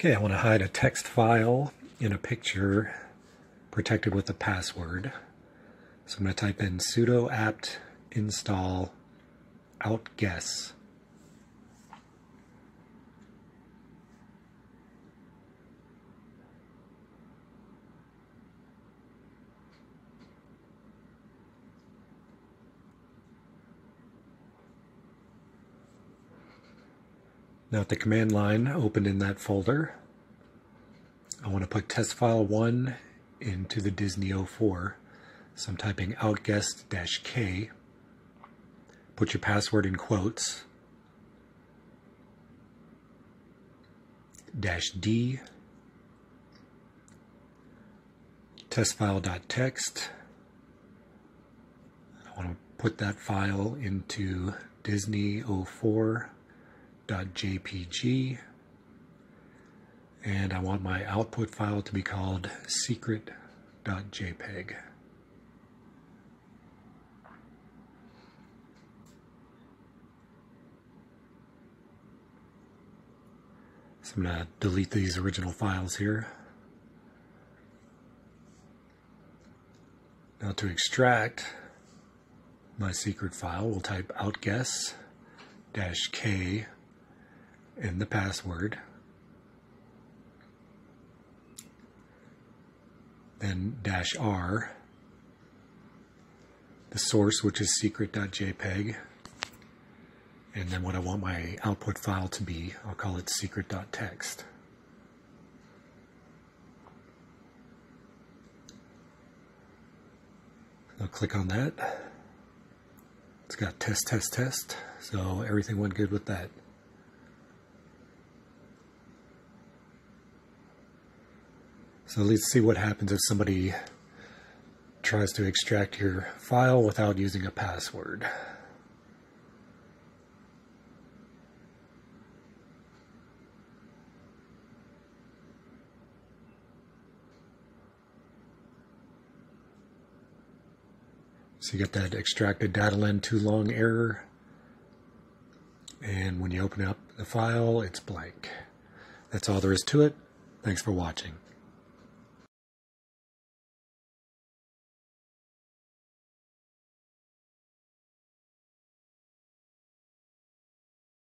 Okay, I want to hide a text file in a picture protected with a password. So I'm going to type in sudo apt install outguess. Now the command line opened in that folder, I want to put test file 1 into the Disney 04. So I'm typing outguess-k. Put your password in quotes. Dash D. Test file.txt. I want to put that file into Disney 04 .jpg and I want my output file to be called secret.jpg. So I'm going to delete these original files here. Now to extract my secret file, we'll type outguess-k and the password. Then dash R, the source, which is secret.jpg. And then what I want my output file to be, I'll call it secret.txt. I'll click on that. It's got test, test, test. So everything went good with that. So let's see what happens if somebody tries to extract your file without using a password. So you get that extracted data len too long error. And when you open up the file, it's blank. That's all there is to it. Thanks for watching.